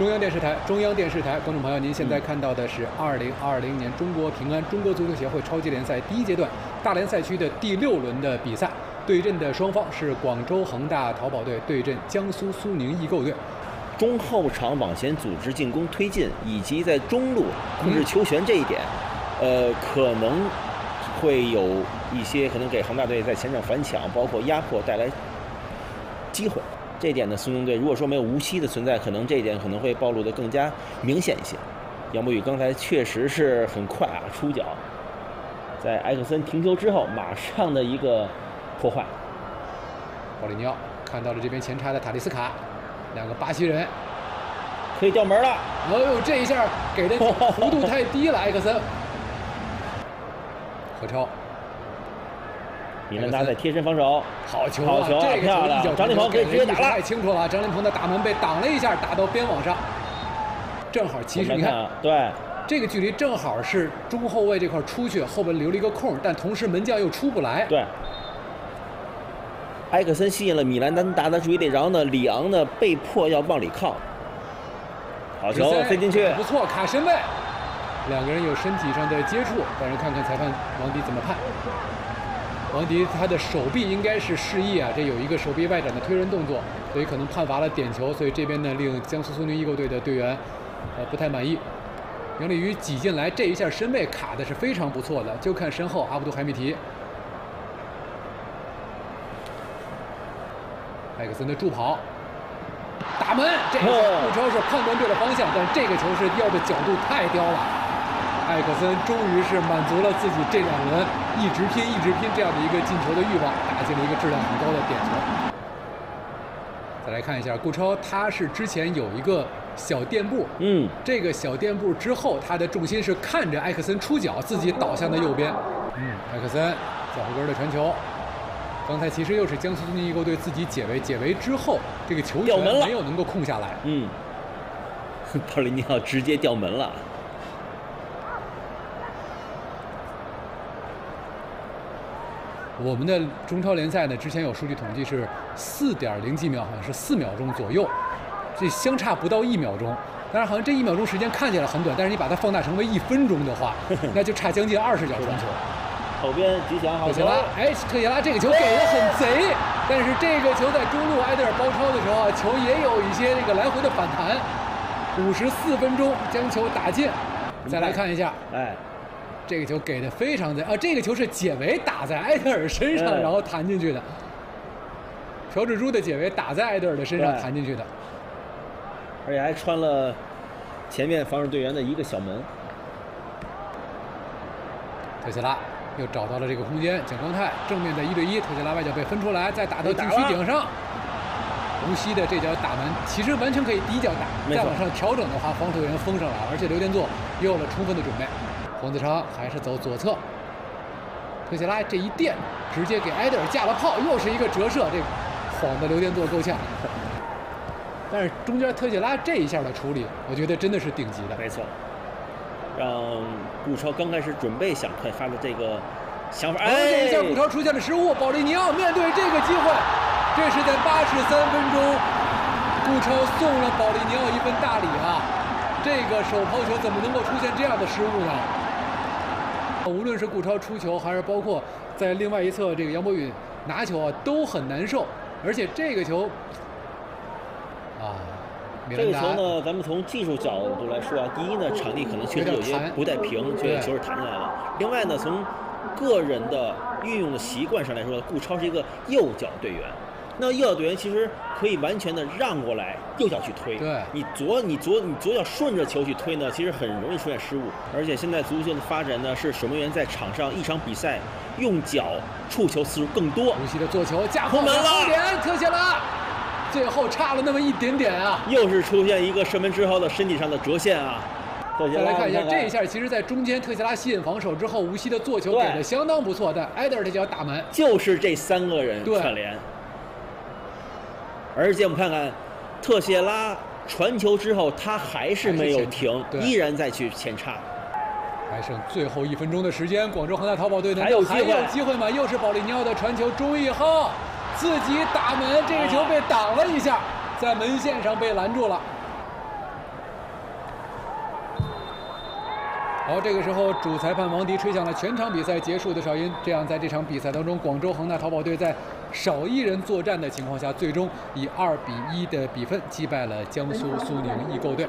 中央电视台，中央电视台，观众朋友，您现在看到的是二零二零年中国平安中国足球协会超级联赛第一阶段大连赛区的第六轮的比赛，对阵的双方是广州恒大淘宝队对阵江苏苏宁易购队。中后场往前组织进攻推进，以及在中路控制球权这一点，呃，可能会有一些可能给恒大队在前场反抢，包括压迫带来机会。这点呢，苏宁队如果说没有无锡的存在，可能这一点可能会暴露的更加明显一些。杨博宇刚才确实是很快啊，出脚，在埃克森停球之后，马上的一个破坏。保利尼奥看到了这边前插的塔利斯卡，两个巴西人可以掉门了。哎呦，这一下给的幅度太低了，埃克森。何超。米兰达在贴身防守，好球啊！这个漂亮，张琳芃可以直接打了，太清楚了。张琳芃的大门被挡了一下，打到边网上，正好。其实你看，对，这个距离正好是中后卫这块出去，后边留了一个空，但同时门将又出不来。对，埃克森吸引了米兰达的注意力，然后呢，里昂呢被迫要往里靠，好球飞进去，不错，卡身位，两个人有身体上的接触，但是看看裁判王迪怎么判。王迪他的手臂应该是示意啊，这有一个手臂外展的推人动作，所以可能判罚了点球，所以这边呢令江苏苏宁易购队的队员呃不太满意。杨立瑜挤进来这一下身位卡的是非常不错的，就看身后阿布杜海米提。艾克森的助跑，打门，这个顾超是判断对了方向，但这个球是要的角度太刁了。艾克森终于是满足了自己这两轮一直拼、一直拼这样的一个进球的欲望，打进了一个质量很高的点球。再来看一下顾超，他是之前有一个小垫步，嗯，这个小垫步之后，他的重心是看着艾克森出脚，自己倒向的右边。嗯，艾克森脚后跟的传球，刚才其实又是江苏苏宁易购队自己解围，解围之后这个球权没有能够控下来。嗯，保利尼奥直接掉门了。我们的中超联赛呢，之前有数据统计是四点零几秒，好像是四秒钟左右，这相差不到一秒钟。但是好像这一秒钟时间看起来很短，但是你把它放大成为一分钟的话，那就差将近二十脚传球。后边吉祥，特谢拉，哎，特谢拉这个球给的很贼，但是这个球在中路埃德尔包抄的时候啊，球也有一些这个来回的反弹。五十四分钟将球打进，再来看一下，哎。这个球给的非常的啊！这个球是解围打在埃德尔身上，然后弹进去的。朴智珠的解围打在埃德尔的身上弹进去的，而且还穿了前面防守队员的一个小门。特谢拉又找到了这个空间，蒋光泰正面的一对一，特谢拉外脚被分出来，再打到禁区顶上。无锡的这脚打门其实完全可以低脚打，再往上调整的话，防守队员封上了，而且刘殿座也有了充分的准备。黄子昌还是走左侧，特谢拉这一垫，直接给埃德尔架了炮，又是一个折射，这晃的刘殿座够呛。但是中间特谢拉这一下的处理，我觉得真的是顶级的。没错，让顾超刚开始准备想开发的这个想法，哎，这一下顾超出现了失误，保利尼奥面对这个机会，这是在八十三分钟，顾超送了保利尼奥一份大礼啊！这个手抛球怎么能够出现这样的失误呢？无论是顾超出球，还是包括在另外一侧这个杨博宇拿球啊，都很难受。而且这个球，啊，这个球呢，咱们从技术角度来说啊，第一呢，场地可能确实有些不太平，所以球是弹进来了。另外呢，从个人的运用的习惯上来说，顾超是一个右脚队员。那右脚队员其实可以完全的让过来，右脚去推。对，你左你左你左脚顺着球去推呢，其实很容易出现失误。而且现在足球的发展呢，是守门员在场上一场比赛用脚触球次数更多。无锡的做球架空门了，点特谢拉，最后差了那么一点点啊！又是出现一个射门之后的身体上的折线啊！再来看一下这一下，其实，在中间特谢拉吸引防守之后，无锡的做球给的相当不错，但埃德尔这脚打门，就是这三个人串联。而且我们看看，特谢拉传球之后，他还是没有停，依然在去前插。还剩最后一分钟的时间，广州恒大淘宝队呢还有还有机会吗？又是保利尼奥的传球，中以后自己打门，这个球被挡了一下，在门线上被拦住了。好，这个时候主裁判王迪吹响了全场比赛结束的哨音，这样在这场比赛当中，广州恒大淘宝队在少一人作战的情况下，最终以二比一的比分击败了江苏苏宁易购队。